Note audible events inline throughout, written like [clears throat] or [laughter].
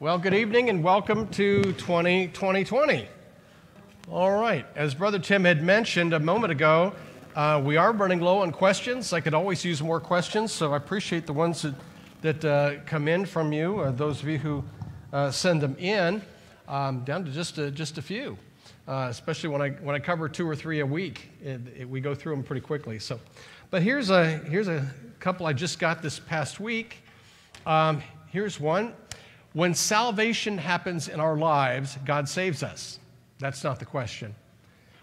Well, good evening and welcome to 20 2020. All right, as Brother Tim had mentioned a moment ago, uh, we are running low on questions. I could always use more questions, so I appreciate the ones that, that uh, come in from you, uh, those of you who uh, send them in, um, down to just a, just a few. Uh, especially when I, when I cover two or three a week, it, it, we go through them pretty quickly. So, but here's a, here's a couple I just got this past week. Um, here's one. When salvation happens in our lives, God saves us. That's not the question.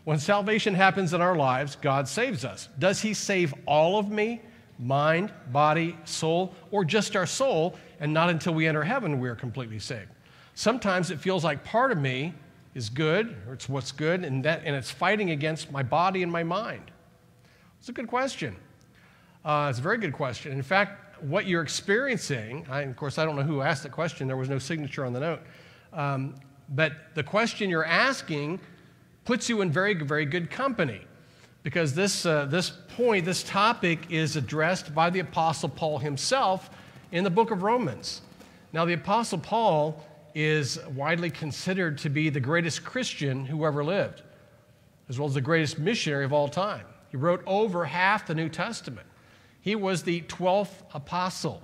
When salvation happens in our lives, God saves us. Does He save all of me, mind, body, soul, or just our soul, and not until we enter heaven we are completely saved? Sometimes it feels like part of me is good, or it's what's good, and, that, and it's fighting against my body and my mind. It's a good question. Uh, it's a very good question. In fact, what you're experiencing, I, of course, I don't know who asked the question, there was no signature on the note. Um, but the question you're asking puts you in very, very good company because this, uh, this point, this topic is addressed by the Apostle Paul himself in the book of Romans. Now, the Apostle Paul is widely considered to be the greatest Christian who ever lived, as well as the greatest missionary of all time. He wrote over half the New Testament. He was the 12th apostle.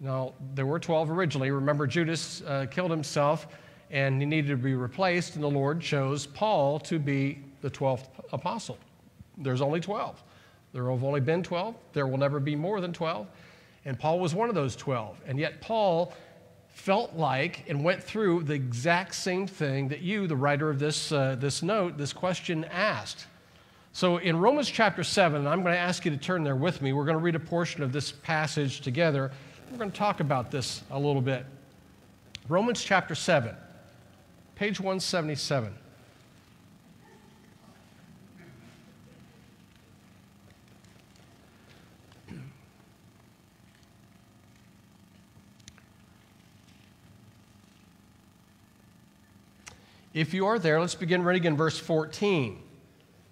Now, there were 12 originally. Remember, Judas uh, killed himself and he needed to be replaced, and the Lord chose Paul to be the 12th apostle. There's only 12. There have only been 12. There will never be more than 12. And Paul was one of those 12. And yet, Paul felt like and went through the exact same thing that you, the writer of this, uh, this note, this question asked. So in Romans chapter 7, I'm going to ask you to turn there with me. We're going to read a portion of this passage together. We're going to talk about this a little bit. Romans chapter 7 page 177. If you are there, let's begin reading in verse 14.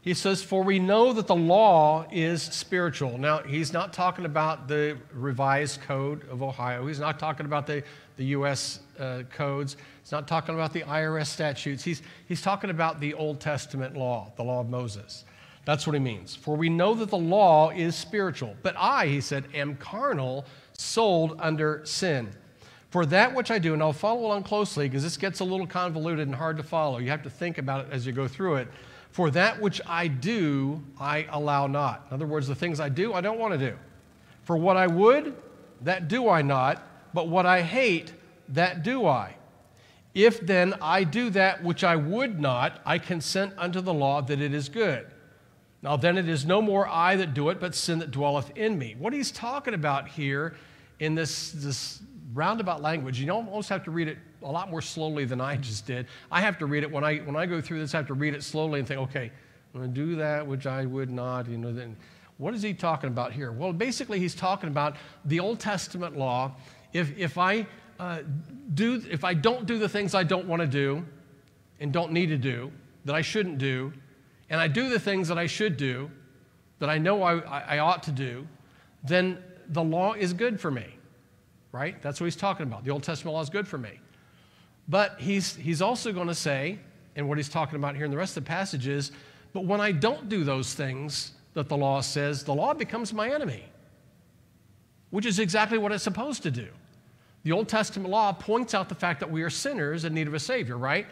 He says, For we know that the law is spiritual. Now, he's not talking about the revised code of Ohio. He's not talking about the, the U.S. Uh, codes. He's not talking about the IRS statutes. He's, he's talking about the Old Testament law, the law of Moses. That's what he means. For we know that the law is spiritual. But I, he said, am carnal, sold under sin. For that which I do, and I'll follow along closely because this gets a little convoluted and hard to follow. You have to think about it as you go through it. For that which I do, I allow not. In other words, the things I do, I don't want to do. For what I would, that do I not. But what I hate, that do I. If then I do that which I would not, I consent unto the law that it is good. Now then it is no more I that do it, but sin that dwelleth in me. What he's talking about here in this, this roundabout language, you almost have to read it a lot more slowly than I just did. I have to read it when I when I go through this. I have to read it slowly and think, okay, I'm going to do that which I would not. You know, then what is he talking about here? Well, basically, he's talking about the Old Testament law. If if I uh, do if I don't do the things I don't want to do and don't need to do that I shouldn't do, and I do the things that I should do that I know I, I ought to do, then the law is good for me. Right? That's what he's talking about. The Old Testament law is good for me. But he's, he's also going to say, and what he's talking about here in the rest of the passage is, but when I don't do those things that the law says, the law becomes my enemy, which is exactly what it's supposed to do. The Old Testament law points out the fact that we are sinners in need of a Savior, right?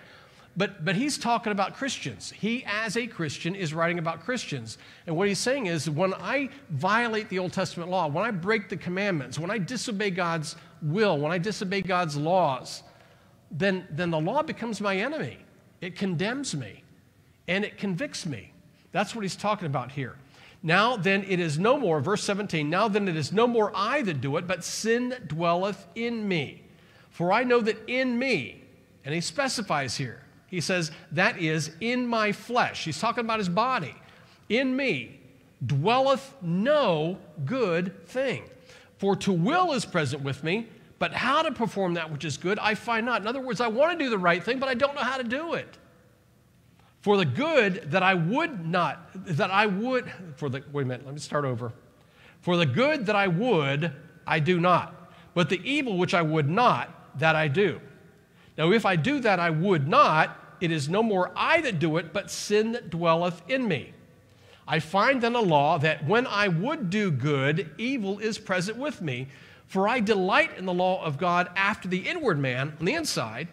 But, but he's talking about Christians. He, as a Christian, is writing about Christians. And what he's saying is when I violate the Old Testament law, when I break the commandments, when I disobey God's will, when I disobey God's laws, then, then the law becomes my enemy. It condemns me and it convicts me. That's what he's talking about here. Now then it is no more, verse 17, now then it is no more I that do it, but sin dwelleth in me. For I know that in me, and he specifies here, he says, that is in my flesh. He's talking about his body. In me dwelleth no good thing. For to will is present with me, but how to perform that which is good, I find not. In other words, I want to do the right thing, but I don't know how to do it. For the good that I would not, that I would, for the, wait a minute, let me start over. For the good that I would, I do not. But the evil which I would not, that I do. Now, if I do that, I would not. It is no more I that do it, but sin that dwelleth in me. I find then a law that when I would do good, evil is present with me. For I delight in the law of God after the inward man, on the inside.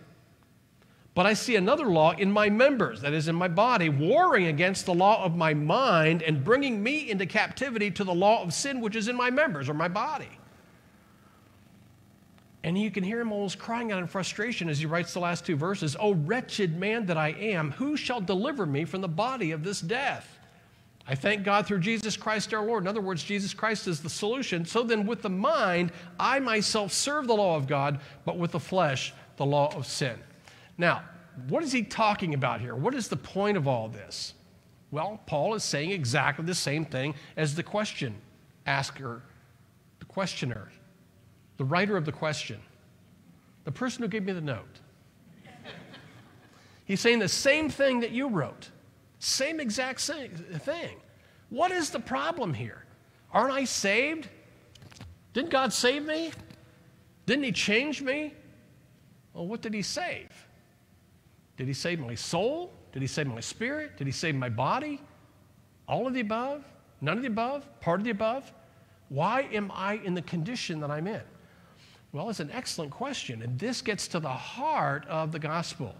But I see another law in my members, that is, in my body, warring against the law of my mind and bringing me into captivity to the law of sin which is in my members or my body. And you can hear him almost crying out in frustration as he writes the last two verses Oh, wretched man that I am, who shall deliver me from the body of this death? I thank God through Jesus Christ our Lord. In other words, Jesus Christ is the solution. So then, with the mind, I myself serve the law of God, but with the flesh, the law of sin. Now, what is he talking about here? What is the point of all this? Well, Paul is saying exactly the same thing as the question asker, the questioner, the writer of the question, the person who gave me the note. He's saying the same thing that you wrote. Same exact same thing. What is the problem here? Aren't I saved? Didn't God save me? Didn't He change me? Well, what did He save? Did He save my soul? Did He save my spirit? Did He save my body? All of the above? None of the above? Part of the above? Why am I in the condition that I'm in? Well, it's an excellent question, and this gets to the heart of the gospel.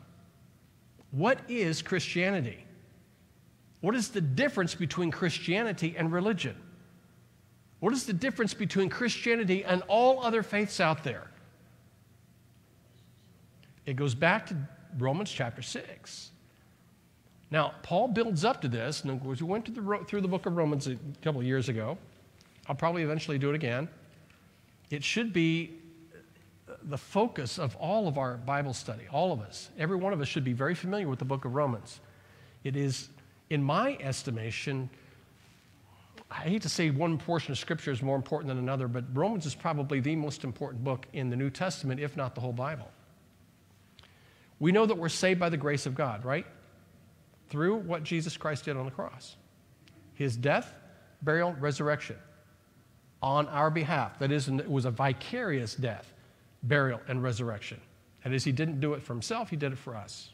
What is Christianity? What is the difference between Christianity and religion? What is the difference between Christianity and all other faiths out there? It goes back to Romans chapter 6. Now, Paul builds up to this, and of course we went the, through the book of Romans a couple of years ago. I'll probably eventually do it again. It should be the focus of all of our Bible study, all of us. Every one of us should be very familiar with the book of Romans. It is in my estimation, I hate to say one portion of Scripture is more important than another, but Romans is probably the most important book in the New Testament, if not the whole Bible. We know that we're saved by the grace of God, right? Through what Jesus Christ did on the cross his death, burial, resurrection on our behalf. That is, it was a vicarious death, burial, and resurrection. That is, he didn't do it for himself, he did it for us.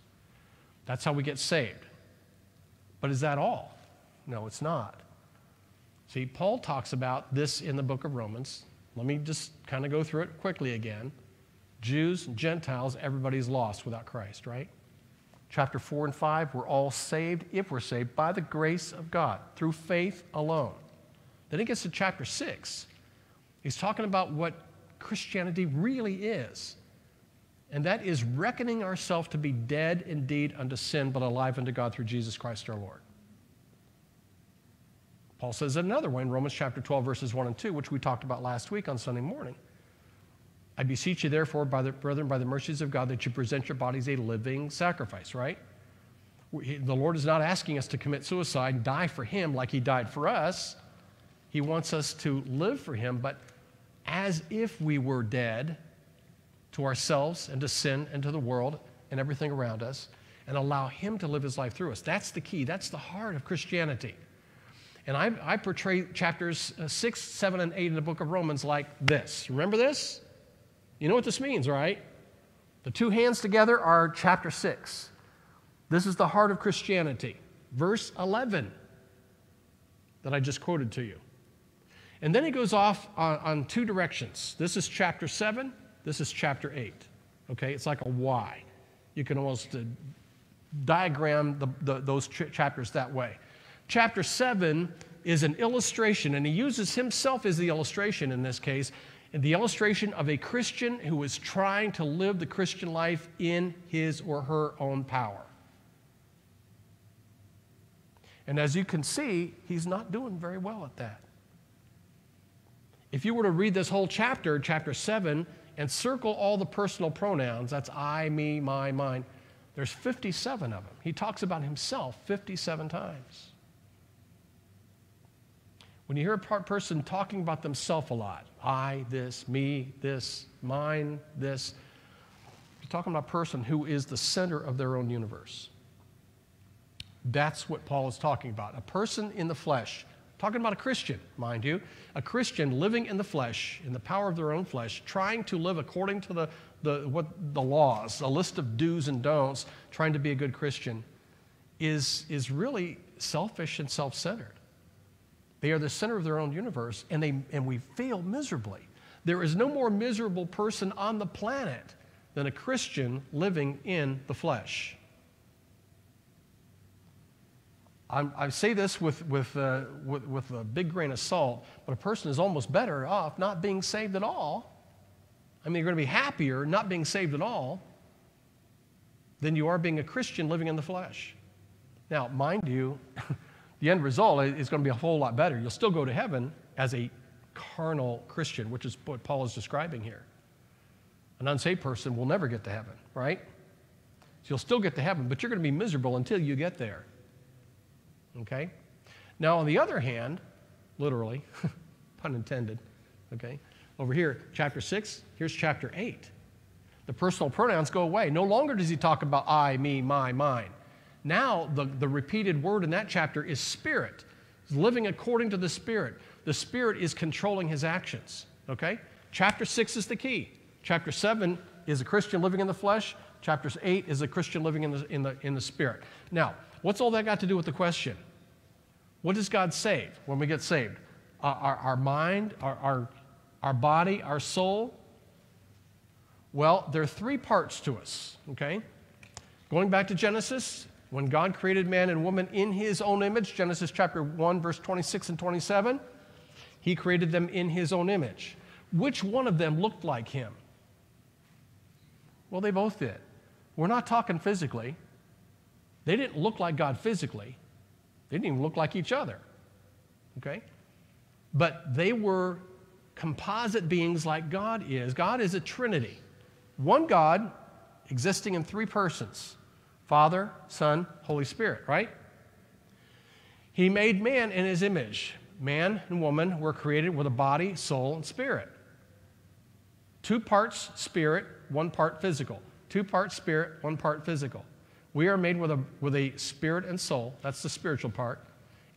That's how we get saved. But is that all? No, it's not. See, Paul talks about this in the book of Romans. Let me just kind of go through it quickly again. Jews, and Gentiles, everybody's lost without Christ, right? Chapter 4 and 5, we're all saved if we're saved by the grace of God through faith alone. Then he gets to chapter 6. He's talking about what Christianity really is. And that is reckoning ourselves to be dead indeed unto sin, but alive unto God through Jesus Christ our Lord. Paul says it another way in Romans chapter 12, verses 1 and 2, which we talked about last week on Sunday morning. I beseech you, therefore, by the, brethren, by the mercies of God, that you present your bodies a living sacrifice, right? The Lord is not asking us to commit suicide and die for Him like He died for us. He wants us to live for Him, but as if we were dead to ourselves and to sin and to the world and everything around us and allow Him to live His life through us. That's the key. That's the heart of Christianity. And I, I portray chapters uh, 6, 7, and 8 in the book of Romans like this. Remember this? You know what this means, right? The two hands together are chapter 6. This is the heart of Christianity. Verse 11 that I just quoted to you. And then he goes off on, on two directions. This is chapter 7, this is chapter 8. Okay, it's like a Y. You can almost uh, diagram the, the, those ch- chapters that way. Chapter 7 is an illustration, and he uses himself as the illustration in this case, the illustration of a Christian who is trying to live the Christian life in his or her own power. And as you can see, he's not doing very well at that. If you were to read this whole chapter, chapter 7, and circle all the personal pronouns. That's I, me, my, mine. There's 57 of them. He talks about himself 57 times. When you hear a person talking about themselves a lot, I, this, me, this, mine, this, you're talking about a person who is the center of their own universe. That's what Paul is talking about. A person in the flesh Talking about a Christian, mind you, a Christian living in the flesh, in the power of their own flesh, trying to live according to the, the, what, the laws, a list of do's and don'ts, trying to be a good Christian, is, is really selfish and self centered. They are the center of their own universe, and, they, and we fail miserably. There is no more miserable person on the planet than a Christian living in the flesh. I'm, i say this with, with, uh, with, with a big grain of salt, but a person is almost better off not being saved at all. I mean, you're going to be happier not being saved at all than you are being a Christian living in the flesh. Now, mind you, [laughs] the end result is going to be a whole lot better. You'll still go to heaven as a carnal Christian, which is what Paul is describing here. An unsaved person will never get to heaven, right? So you'll still get to heaven, but you're going to be miserable until you get there. Okay? Now, on the other hand, literally, [laughs] pun intended, okay? Over here, chapter 6, here's chapter 8. The personal pronouns go away. No longer does he talk about I, me, my, mine. Now, the, the repeated word in that chapter is spirit. He's living according to the spirit. The spirit is controlling his actions. Okay? Chapter 6 is the key. Chapter 7 is a Christian living in the flesh. Chapter 8 is a Christian living in the, in the, in the spirit. Now, what's all that got to do with the question? What does God save when we get saved? Uh, our, our mind, our, our, our body, our soul? Well, there are three parts to us, okay? Going back to Genesis, when God created man and woman in his own image, Genesis chapter 1, verse 26 and 27, he created them in his own image. Which one of them looked like him? Well, they both did. We're not talking physically. They didn't look like God physically, they didn't even look like each other. Okay? But they were composite beings like God is. God is a trinity. One God existing in three persons Father, Son, Holy Spirit, right? He made man in his image. Man and woman were created with a body, soul, and spirit. Two parts spirit, one part physical. Two parts spirit, one part physical. We are made with a, with a spirit and soul, that's the spiritual part,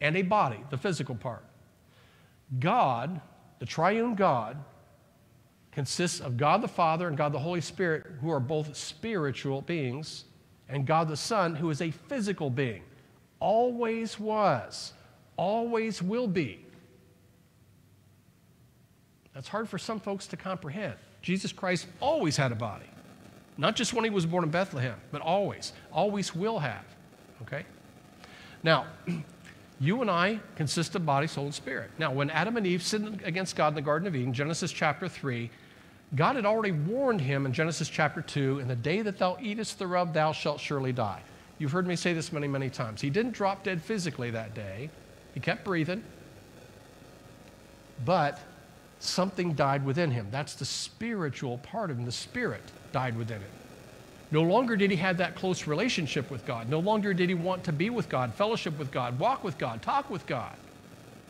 and a body, the physical part. God, the triune God, consists of God the Father and God the Holy Spirit, who are both spiritual beings and God the Son, who is a physical being, always was, always will be. That's hard for some folks to comprehend. Jesus Christ always had a body, not just when he was born in Bethlehem, but always, always will have. Okay? Now, [clears throat] you and I consist of body, soul, and spirit. Now, when Adam and Eve sinned against God in the Garden of Eden, Genesis chapter 3, God had already warned him in Genesis chapter 2 In the day that thou eatest thereof, thou shalt surely die. You've heard me say this many, many times. He didn't drop dead physically that day, he kept breathing, but something died within him. That's the spiritual part of him. The spirit died within him. No longer did he have that close relationship with God. No longer did he want to be with God, fellowship with God, walk with God, talk with God.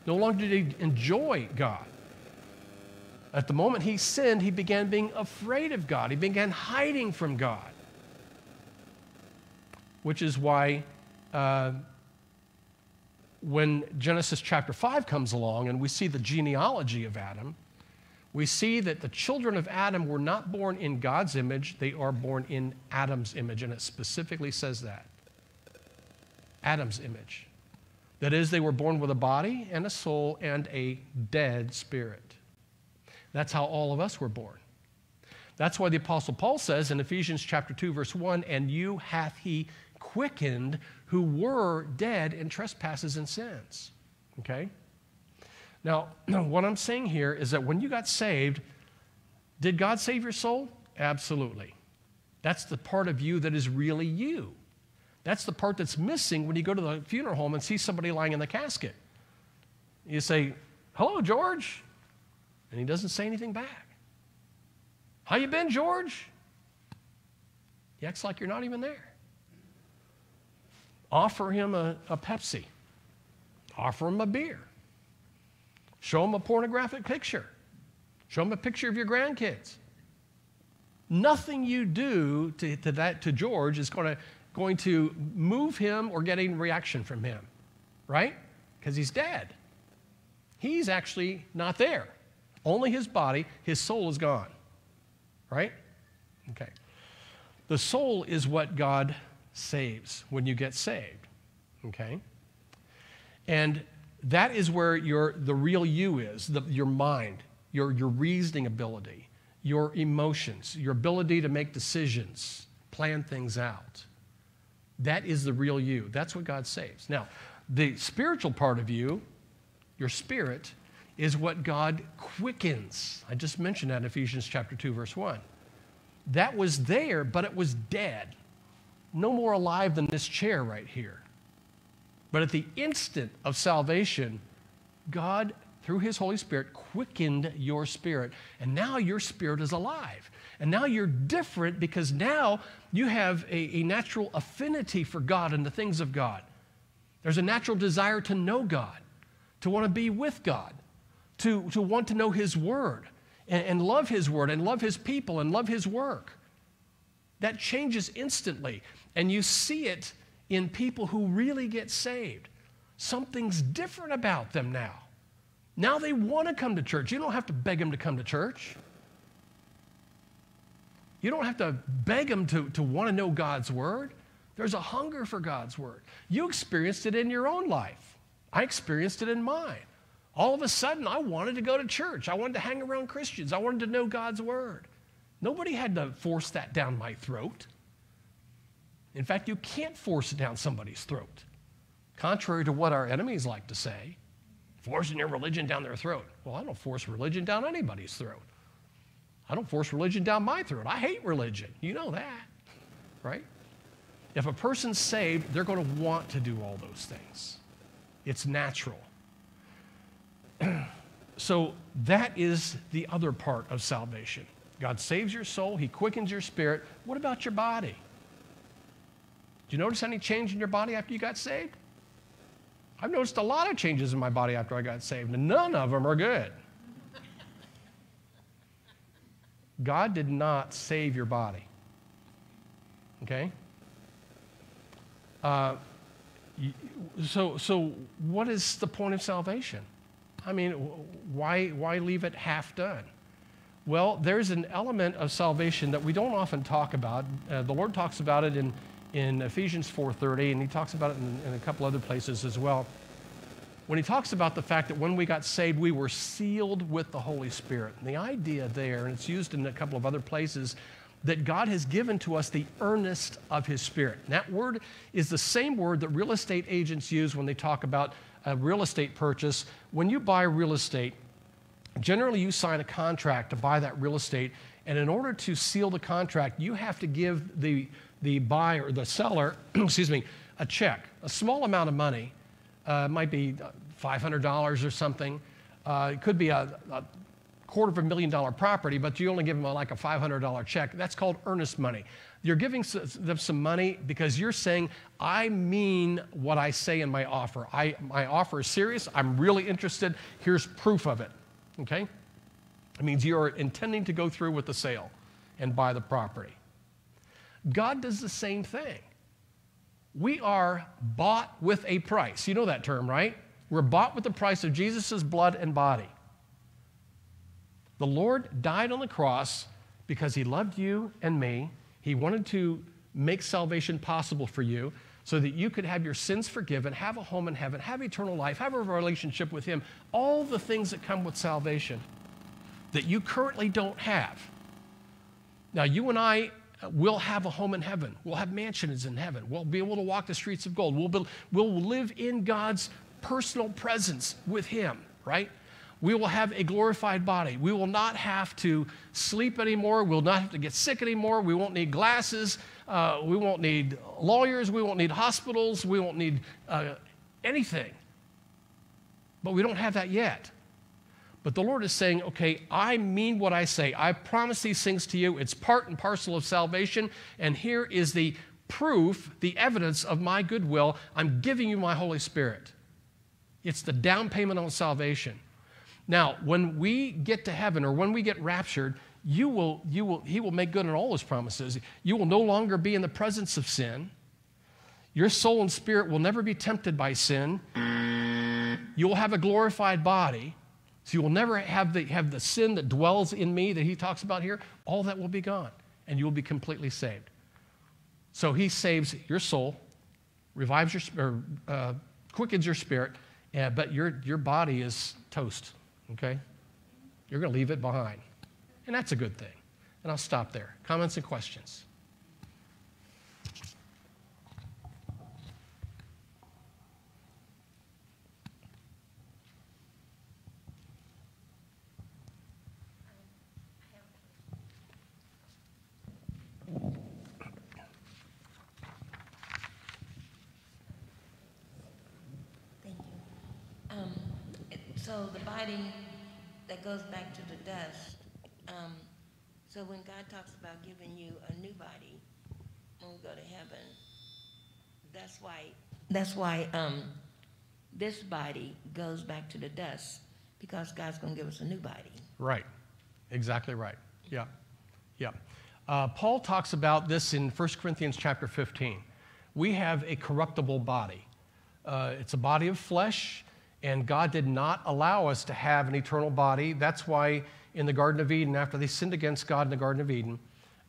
No longer did he enjoy God. At the moment he sinned, he began being afraid of God. He began hiding from God. Which is why uh, when Genesis chapter 5 comes along and we see the genealogy of Adam, we see that the children of Adam were not born in God's image, they are born in Adam's image. And it specifically says that Adam's image. That is, they were born with a body and a soul and a dead spirit. That's how all of us were born. That's why the Apostle Paul says in Ephesians chapter 2, verse 1, and you hath he quickened who were dead in trespasses and sins. Okay? Now, [clears throat] what I'm saying here is that when you got saved, did God save your soul? Absolutely. That's the part of you that is really you. That's the part that's missing when you go to the funeral home and see somebody lying in the casket. You say, Hello, George and he doesn't say anything back. How you been, George? He acts like you're not even there. Offer him a, a Pepsi. Offer him a beer. Show him a pornographic picture. Show him a picture of your grandkids. Nothing you do to, to, that, to George is going to, going to move him or get any reaction from him, right? Because he's dead. He's actually not there. Only his body, his soul is gone. Right? Okay. The soul is what God saves when you get saved. Okay? And that is where your, the real you is, the, your mind, your, your reasoning ability, your emotions, your ability to make decisions, plan things out. That is the real you. That's what God saves. Now, the spiritual part of you, your spirit, is what God quickens. I just mentioned that in Ephesians chapter 2 verse 1. That was there, but it was dead. No more alive than this chair right here. But at the instant of salvation, God, through His Holy Spirit, quickened your spirit. And now your spirit is alive. And now you're different because now you have a, a natural affinity for God and the things of God. There's a natural desire to know God, to want to be with God, to, to want to know His Word and, and love His Word and love His people and love His work. That changes instantly. And you see it in people who really get saved. Something's different about them now. Now they want to come to church. You don't have to beg them to come to church. You don't have to beg them to, to want to know God's word. There's a hunger for God's word. You experienced it in your own life. I experienced it in mine. All of a sudden, I wanted to go to church. I wanted to hang around Christians. I wanted to know God's word. Nobody had to force that down my throat. In fact, you can't force it down somebody's throat. Contrary to what our enemies like to say, forcing your religion down their throat. Well, I don't force religion down anybody's throat. I don't force religion down my throat. I hate religion. You know that, right? If a person's saved, they're going to want to do all those things. It's natural. [clears throat] so that is the other part of salvation. God saves your soul, He quickens your spirit. What about your body? Did you notice any change in your body after you got saved? I've noticed a lot of changes in my body after I got saved, and none of them are good. God did not save your body. Okay? Uh, so, so, what is the point of salvation? I mean, why, why leave it half done? Well, there's an element of salvation that we don't often talk about. Uh, the Lord talks about it in in Ephesians 4:30, and he talks about it in, in a couple other places as well. When he talks about the fact that when we got saved, we were sealed with the Holy Spirit. And the idea there, and it's used in a couple of other places, that God has given to us the earnest of His Spirit. And that word is the same word that real estate agents use when they talk about a real estate purchase. When you buy real estate, generally you sign a contract to buy that real estate, and in order to seal the contract, you have to give the the buyer, the seller, [clears throat] excuse me, a check, a small amount of money, uh, might be $500 or something. Uh, it could be a, a, quarter of a million dollar property, but you only give them a, like a $500 check. That's called earnest money. You're giving them some money because you're saying, I mean what I say in my offer. I, my offer is serious. I'm really interested. Here's proof of it. Okay? It means you're intending to go through with the sale and buy the property. God does the same thing. We are bought with a price. You know that term, right? We're bought with the price of Jesus' blood and body. The Lord died on the cross because He loved you and me. He wanted to make salvation possible for you so that you could have your sins forgiven, have a home in heaven, have eternal life, have a relationship with Him, all the things that come with salvation that you currently don't have. Now, you and I we'll have a home in heaven. We'll have mansions in heaven. We'll be able to walk the streets of gold. We'll, be, we'll live in God's personal presence with Him, right? We will have a glorified body. We will not have to sleep anymore. We'll not have to get sick anymore. We won't need glasses. Uh, we won't need lawyers. We won't need hospitals. We won't need uh, anything. But we don't have that yet. But the Lord is saying, okay, I mean what I say. I promise these things to you. It's part and parcel of salvation. And here is the proof, the evidence of my goodwill. I'm giving you my Holy Spirit. It's the down payment on salvation. Now, when we get to heaven or when we get raptured, you will, you will, he will make good on all his promises. You will no longer be in the presence of sin. Your soul and spirit will never be tempted by sin. You will have a glorified body. So you will never have the, have the sin that dwells in me that he talks about here. All that will be gone. and you will be completely saved. So he saves your soul, revives your, or uh, quickens your spirit, but your, your body is toast, okay? You're going to leave it behind. And that's a good thing. And I'll stop there. Comments and questions? So the body that goes back to the dust, um, so when God talks about giving you a new body, when we go to heaven, that's why, that's why, um, this body goes back to the dust, because God's gonna give us a new body. Right. Exactly right. Yeah. Yeah. Uh, Paul talks about this in 1 Corinthians chapter 15. We have a corruptible body. Uh, it's a body of flesh, and God did not allow us to have an eternal body. That's why in the Garden of Eden, after they sinned against God in the Garden of Eden,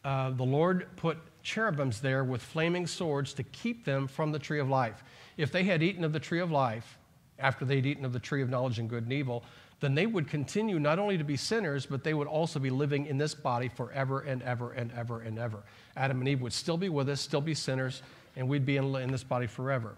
uh, the Lord put cherubims there with flaming swords to keep them from the tree of life. If they had eaten of the tree of life, after they'd eaten of the tree of knowledge and good and evil, then they would continue not only to be sinners, but they would also be living in this body forever and ever and ever and ever. Adam and Eve would still be with us, still be sinners, and we'd be in, in this body forever.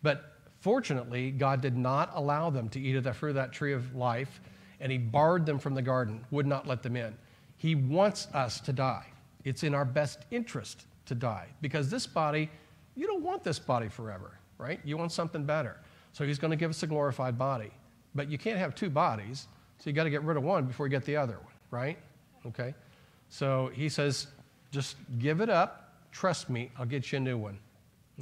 But fortunately, God did not allow them to eat of the fruit of that tree of life, and He barred them from the garden, would not let them in. He wants us to die. It's in our best interest to die because this body, you don't want this body forever, right? You want something better. So He's going to give us a glorified body. But you can't have two bodies, so you got to get rid of one before you get the other one, right? Okay? So He says, just give it up. Trust me, I'll get you a new one.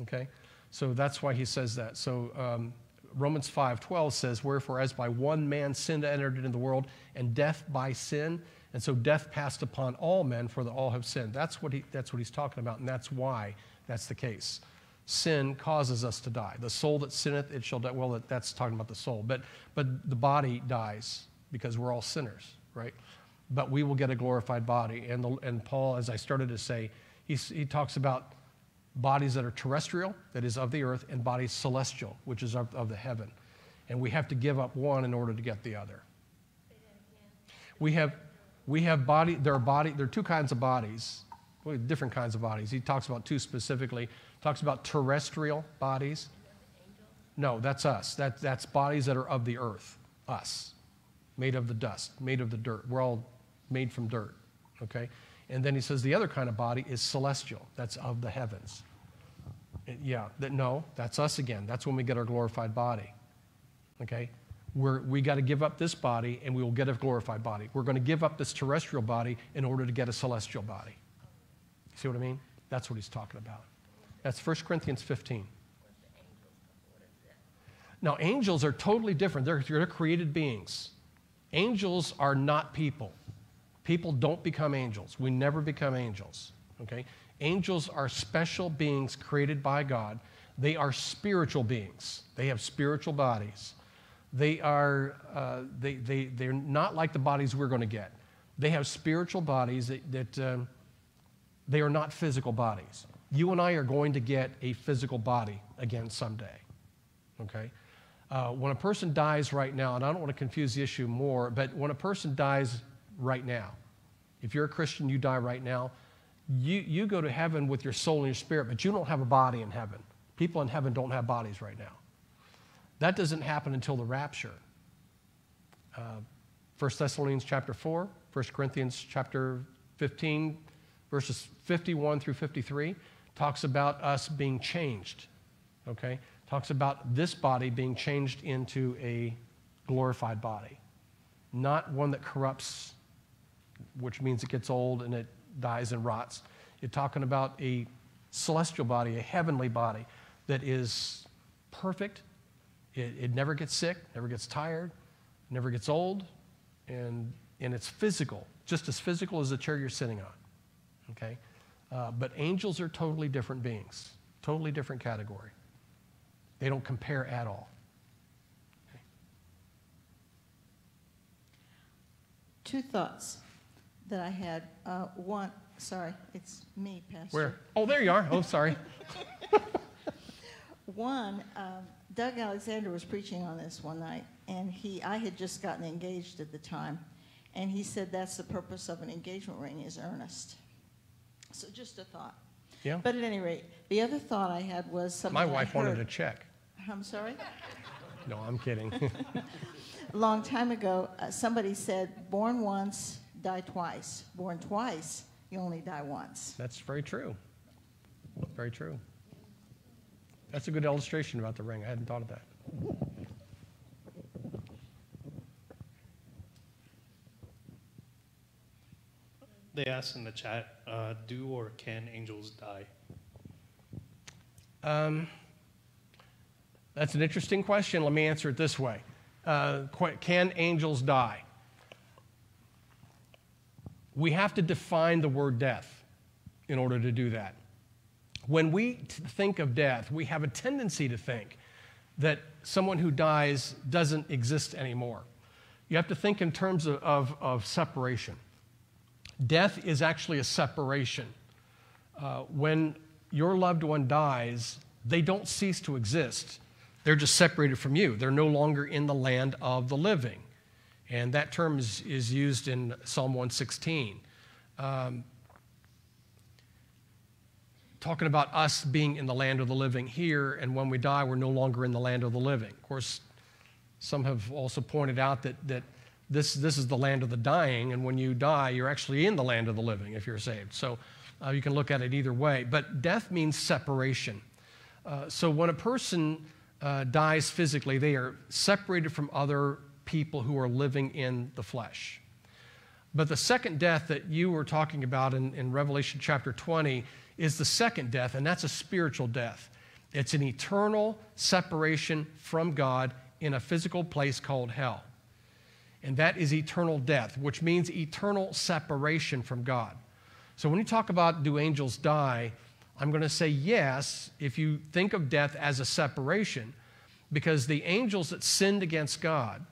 Okay? So that's why he says that. So um, Romans 5:12 says, "Wherefore, as by one man sin entered into the world, and death by sin, and so death passed upon all men, for that all have sinned." That's what he, that's what he's talking about, and that's why that's the case. Sin causes us to die. The soul that sinneth, it shall die. Well, that- that's talking about the soul, but but the body dies because we're all sinners, right? But we will get a glorified body. And the, and Paul, as I started to say, he he talks about bodies that are terrestrial, that is of the earth, and bodies celestial, which is of, of the heaven. And we have to give up one in order to get the other. We have, we have body, there are body, there are two kinds of bodies, different kinds of bodies. He talks about two specifically. Talks about terrestrial bodies. No, that's us. That, that's bodies that are of the earth, us, made of the dust, made of the dirt. We're all made from dirt, okay? And then he says the other kind of body is celestial, that's of the heavens. Yeah, that, no, that's us again. That's when we get our glorified body, okay? We're, we got to give up this body and we will get a glorified body. We're going to give up this terrestrial body in order to get a celestial body. See what I mean? That's what he's talking about. That's 1 Corinthians 15. Now, angels are totally different. They're, they're created beings. Angels are not people. People don't become angels. We never become angels. Okay? Angels are special beings created by God. They are spiritual beings. They have spiritual bodies. They are uh, they, they, they're not like the bodies we're going to get. They have spiritual bodies that, that um, they are not physical bodies. You and I are going to get a physical body again someday. Okay? Uh, when a person dies right now, and I don't want to confuse the issue more, but when a person dies right now, if you're a Christian, you die right now, you, you go to heaven with your soul and your spirit, but you don't have a body in heaven. People in heaven don't have bodies right now. That doesn't happen until the rapture. Uh, 1 Thessalonians chapter 4, 1 Corinthians chapter 15, verses 51 through 53, talks about us being changed. Okay? Talks about this body being changed into a glorified body, not one that corrupts, which means it gets old and it dies and rots. You're talking about a celestial body, a heavenly body that is perfect. It, it never gets sick, never gets tired, never gets old, and, and it's physical, just as physical as the chair you're sitting on. Okay? Uh, but angels are totally different beings, totally different category. They don't compare at all. Two thoughts that I had. Uh, one, sorry, it's me, Pastor. Where? Oh, there you are. Oh, sorry. [laughs] One, um, Doug Alexander was preaching on this one night, and he, I had just gotten engaged at the time, and he said that's the purpose of an engagement ring is earnest. So just a thought. Yeah. But at any rate, the other thought I had was something My wife wanted a check. I'm sorry. No, I'm kidding. [laughs] A long time ago, uh, somebody said, "Born once, die twice. Born twice, you only die once." That's very true. Very true. That's a good illustration about the ring. I hadn't thought of that. They asked in the chat, uh, do or can angels die? Um, that's an interesting question. Let me answer it this way uh, Can angels die? We have to define the word death in order to do that. When we think of death, we have a tendency to think that someone who dies doesn't exist anymore. You have to think in terms of, of, of separation. Death is actually a separation. Uh, when your loved one dies, they don't cease to exist. They're just separated from you. They're no longer in the land of the living. And that term is, is used in Psalm 116. Um, talking about us being in the land of the living here, and when we die, we're no longer in the land of the living. Of course, some have also pointed out that, that this, this is the land of the dying, and when you die, you're actually in the land of the living if you're saved. So uh, you can look at it either way. But death means separation. Uh, so when a person uh, dies physically, they are separated from other people who are living in the flesh. But the second death that you were talking about in, in Revelation chapter 20 is the second death, and that's a spiritual death. It's an eternal separation from God in a physical place called hell. And that is eternal death, which means eternal separation from God. So when you talk about do angels die, I'm going to say yes if you think of death as a separation, because the angels that sinned against God,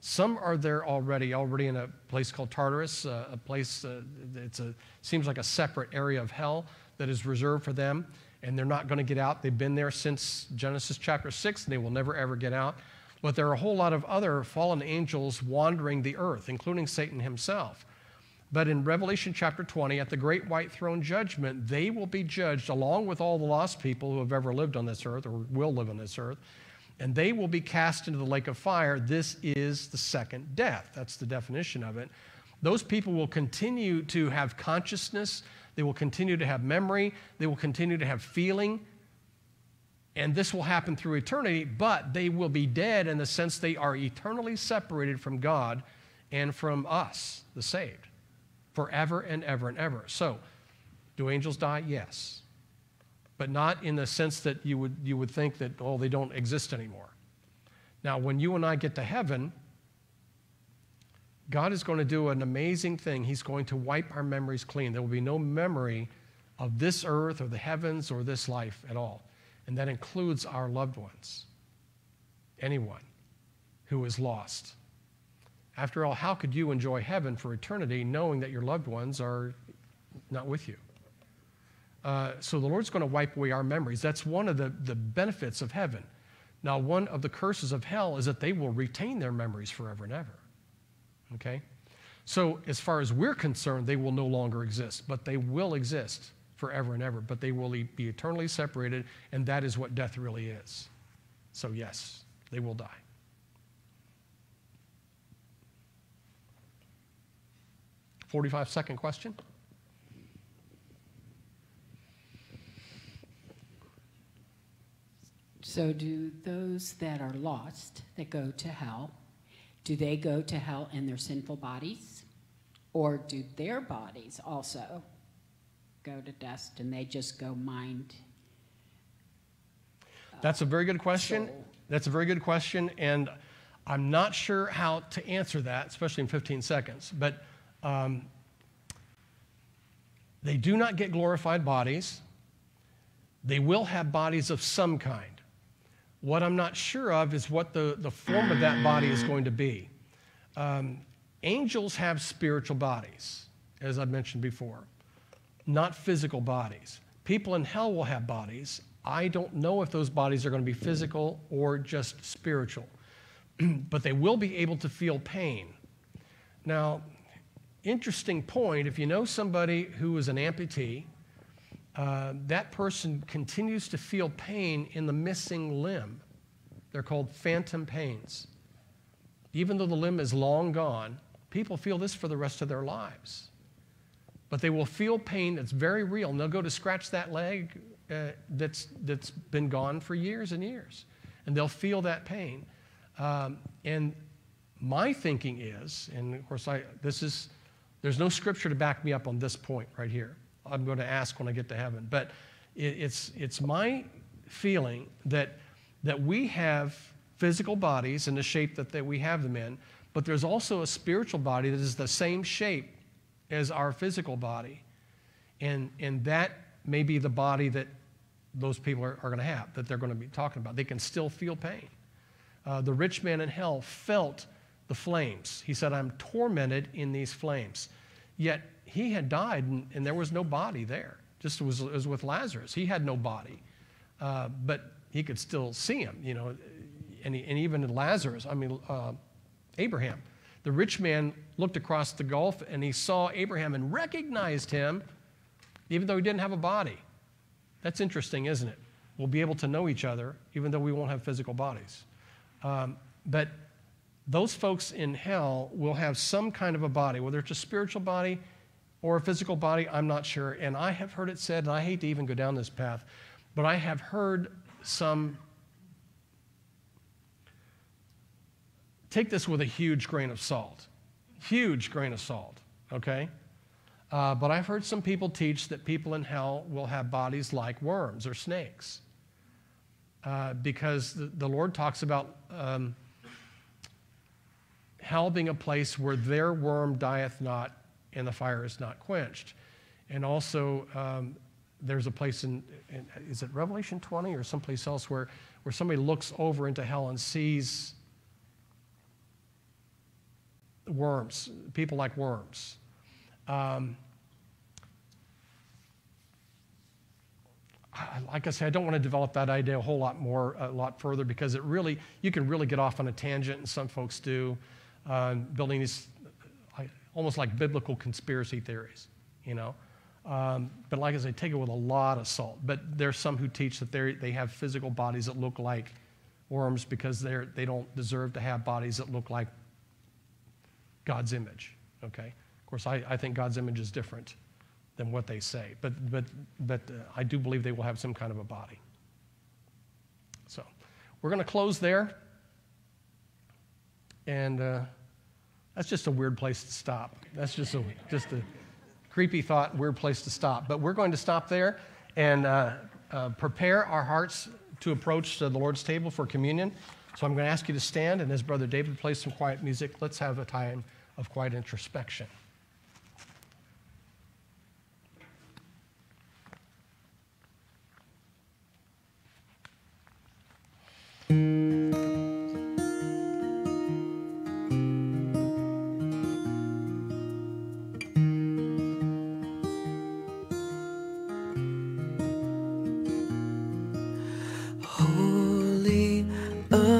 some are there already, already in a place called Tartarus, uh, a place uh, it's a seems like a separate area of hell that is reserved for them, and they're not going to get out. They've been there since Genesis chapter six, and they will never ever get out. But there are a whole lot of other fallen angels wandering the earth, including Satan himself. But in Revelation chapter 20, at the great white throne judgment, they will be judged along with all the lost people who have ever lived on this earth or will live on this earth. And they will be cast into the lake of fire. This is the second death. That's the definition of it. Those people will continue to have consciousness, they will continue to have memory, they will continue to have feeling. And this will happen through eternity, but they will be dead in the sense they are eternally separated from God and from us, the saved forever and ever and ever. So, do angels die? Yes. But not in the sense that you would, you would think that, oh, they don't exist anymore. Now, when you and I get to heaven, God is going to do an amazing thing. He's going to wipe our memories clean. There will be no memory of this earth or the heavens or this life at all. And that includes our loved ones, anyone who is lost. After all, how could you enjoy heaven for eternity knowing that your loved ones are not with you? Uh, so the Lord's going to wipe away our memories. That's one of the, the benefits of heaven. Now, one of the curses of hell is that they will retain their memories forever and ever. Okay? So, as far as we're concerned, they will no longer exist, but they will exist forever and ever, but they will be eternally separated, and that is what death really is. So, yes, they will die. Forty-five second question. So, do those that are lost, that go to hell, do they go to hell in their sinful bodies? Or do their bodies also go to dust and they just go mind? That's a very good question. soul. That's a very good question, and I'm not sure how to answer that, especially in 15 seconds. But um, they do not get glorified bodies. They will have bodies of some kind. What I'm not sure of is what the, the form of that body is going to be. Um, angels have spiritual bodies, as I've mentioned before. not physical bodies. People in hell will have bodies. I don't know if those bodies are going to be physical or just spiritual, [clears throat] but they will be able to feel pain. Now, interesting point if you know somebody who is an amputee, uh, that person continues to feel pain in the missing limb. They're called phantom pains. Even though the limb is long gone, people feel this for the rest of their lives. But they will feel pain that's very real. And they'll go to scratch that leg uh, that's, that's been gone for years and years. And they'll feel that pain. Um, and my thinking is, and of course, I, this is, there's no scripture to back me up on this point right here. I'm going to ask when I get to heaven. But it, it's, it's my feeling that, that we have physical bodies in the shape that, that we have them in, but there's also a spiritual body that is the same shape as our physical body. And, and that may be the body that those people are, are going to have, that they're going to be talking about. They can still feel pain. Uh, the rich man in hell felt the flames. He said, I'm tormented in these flames. Yet he had died and, and there was no body there. Just as was, was with Lazarus. He had no body, uh, but he could still see him, you know. And, he, and even Lazarus, I mean, uh, Abraham. The rich man looked across the gulf and he saw Abraham and recognized him, even though he didn't have a body. That's interesting, isn't it? We'll be able to know each other, even though we won't have physical bodies. Um, but those folks in hell will have some kind of a body, whether it's a spiritual body or a physical body, I'm not sure. And I have heard it said, and I hate to even go down this path, but I have heard some. Take this with a huge grain of salt. Huge grain of salt, okay? Uh, but I've heard some people teach that people in hell will have bodies like worms or snakes. Uh, because the, the, Lord talks about um, hell being a place where their worm dieth not and the fire is not quenched. And also, um, there's a place in, in, is it Revelation 20 or someplace else where, where somebody looks over into hell and sees worms, people like worms. Um, like I said, I don't want to develop that idea a whole lot more, a lot further, because it really, you can really get off on a tangent, and some folks do, uh, building these almost like biblical conspiracy theories, you know. Um, but like I say, take it with a lot of salt. But there's some who teach that they have physical bodies that look like worms because they're, they don't deserve to have bodies that look like God's image, okay? Of course, I, I think God's image is different than what they say, but, but, but uh, I do believe they will have some kind of a body. So we're going to close there. And uh, that's just a weird place to stop. That's just a, just a creepy thought, weird place to stop. But we're going to stop there and uh, uh prepare our hearts to approach the Lord's table for communion. So I'm going to ask you to stand, and as Brother David plays some quiet music, let's have a time of quiet introspection. Uh.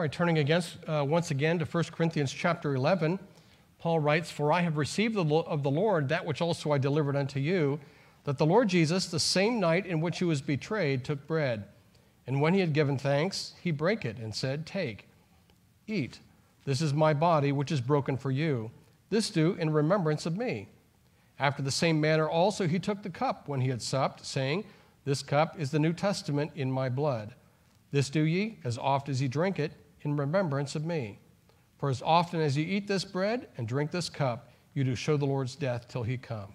We're turning against, uh, once again to 1 Corinthians chapter 11. Paul writes, For I have received of the Lord that which also I delivered unto you, that the Lord Jesus, the same night in which he was betrayed, took bread. And when he had given thanks, he brake it and said, Take, eat. This is my body, which is broken for you. This do in remembrance of me. After the same manner also he took the cup when he had supped, saying, This cup is the New Testament in my blood. This do ye as oft as ye drink it in remembrance of me. For as often as you eat this bread and drink this cup, you do show the Lord's death till he come.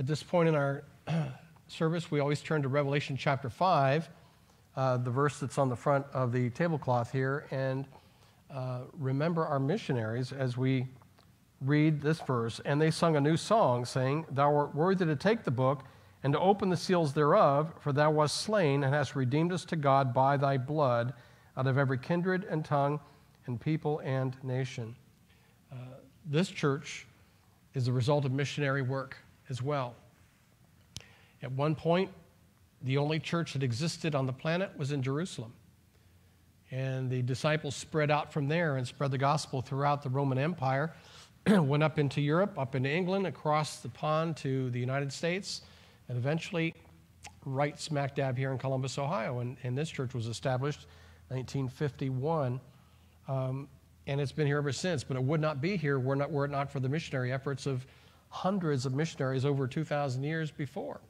At this point in our [clears throat] service, we always turn to Revelation chapter 5, uh, the verse that's on the front of the tablecloth here, and uh, remember our missionaries as we read this verse. And they sung a new song, saying, Thou art worthy to take the book and to open the seals thereof, for thou wast slain and hast redeemed us to God by thy blood out of every kindred and tongue and people and nation. Uh, this church is the result of missionary work as well. At one point, the only church that existed on the planet was in Jerusalem. And the disciples spread out from there and spread the gospel throughout the Roman Empire, [clears throat] went up into Europe, up into England, across the pond to the United States, and eventually right smack dab here in Columbus, Ohio. And, and this church was established 1951. Um, and it's been here ever since. But it would not be here were, not, were it not for the missionary efforts of hundreds of missionaries over 2,000 years before.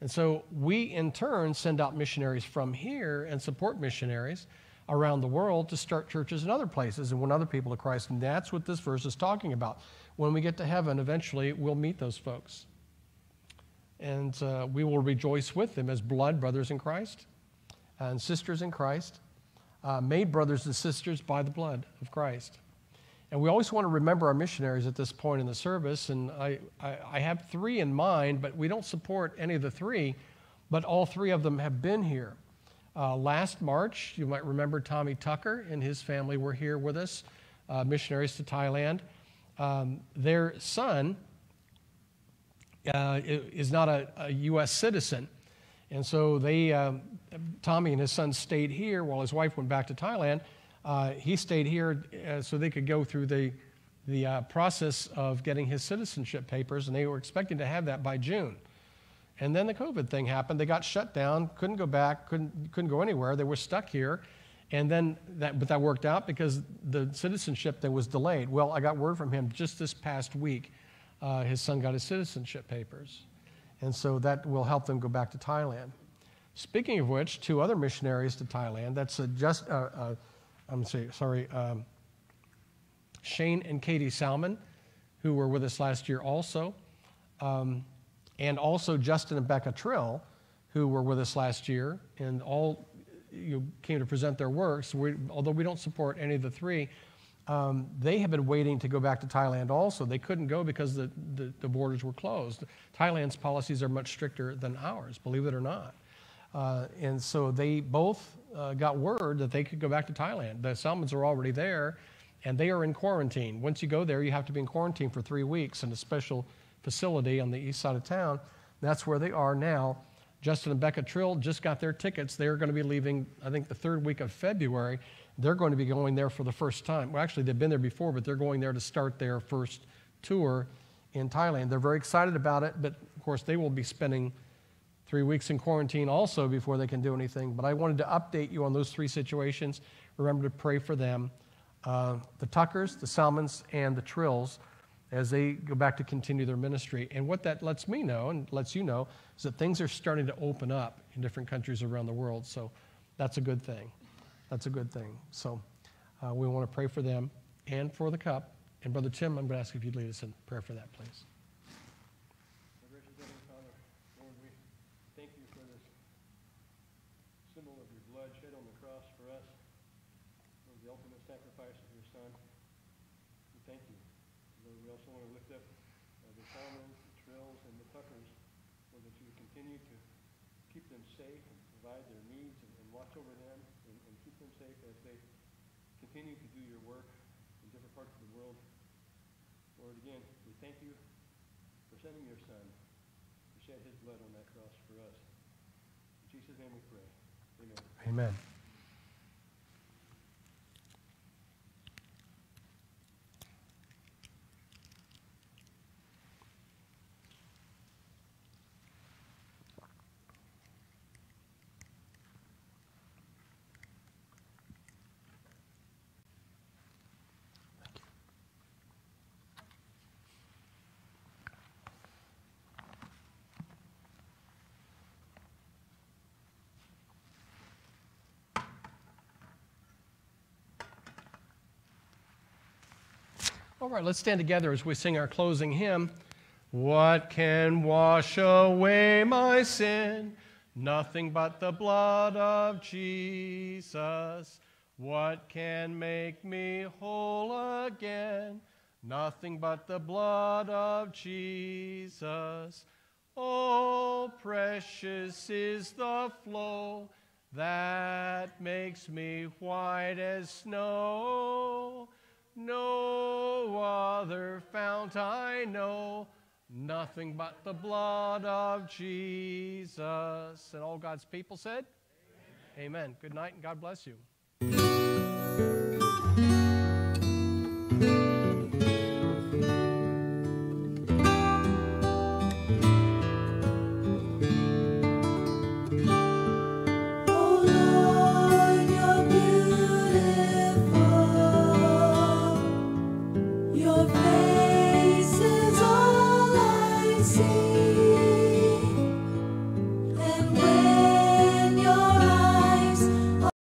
And so we, in turn, send out missionaries from here and support missionaries around the world to start churches in other places and win other people to Christ. And that's what this verse is talking about. When we get to heaven, eventually we'll meet those folks. And uh, we will rejoice with them as blood brothers in Christ and sisters in Christ, uh, made brothers and sisters by the blood of Christ. And we always want to remember our missionaries at this point in the service. And I, I, I, have three in mind, but we don't support any of the three. But all three of them have been here. Uh, last March, you might remember Tommy Tucker and his family were here with us, uh, missionaries to Thailand. Um, their son uh, is not a, a, U.S. citizen. And so they, um, Tommy and his son stayed here while his wife went back to Thailand. Uh, he stayed here uh, so they could go through the, the uh, process of getting his citizenship papers, and they were expecting to have that by June. And then the COVID thing happened. They got shut down, couldn't go back, couldn't, couldn't go anywhere. They were stuck here. And then that, but that worked out because the citizenship that was delayed. Well, I got word from him just this past week. Uh, his son got his citizenship papers. And so that will help them go back to Thailand. Speaking of which, two other missionaries to Thailand. That's a just, uh, uh, I'm sorry, um, Shane and Katie Salmon, who were with us last year also, um, and also Justin and Becca Trill, who were with us last year, and all you came to present their works. We, although we don't support any of the three, um, they have been waiting to go back to Thailand also. They couldn't go because the, the, the, borders were closed. Thailand's policies are much stricter than ours, believe it or not. Uh, and so they both uh, got word that they could go back to Thailand. The Salmons are already there, and they are in quarantine. Once you go there, you have to be in quarantine for three weeks in a special facility on the east side of town. That's where they are now. Justin and Becca Trill just got their tickets. They're going to be leaving, I think, the third week of February. They're going to be going there for the first time. Well, actually, they've been there before, but they're going there to start their first tour in Thailand. They're very excited about it, but of course, they will be spending three weeks in quarantine also before they can do anything. But I wanted to update you on those three situations. Remember to pray for them uh, the Tuckers, the Salmons, and the Trills as they go back to continue their ministry. And what that lets me know and lets you know is that things are starting to open up in different countries around the world. So that's a good thing. That's a good thing. So uh, we want to pray for them and for the cup. And Brother Tim, I'm going to ask if you'd lead us in prayer for that, please. symbol of your blood shed on the cross for us, Lord, the ultimate sacrifice of your Son. We thank you. Lord, we also want to lift up uh, the Salmons, the Trills, and the Tuckers, Lord, that you would continue to keep them safe and provide their needs and, and watch over them and, and keep them safe as they continue to do your work in different parts of the world. Lord, again, we thank you for sending your Son to shed his blood on that cross for us. In Jesus' name we pray. Amen. Amen. All right, let's stand together as we sing our closing hymn. What can wash away my sin? Nothing but the blood of Jesus. What can make me whole again? Nothing but the blood of Jesus. Oh, precious is the flow that makes me white as snow. No other fount I know, nothing but the blood of Jesus. And all God's people said, Amen. Amen. Good night and God bless you.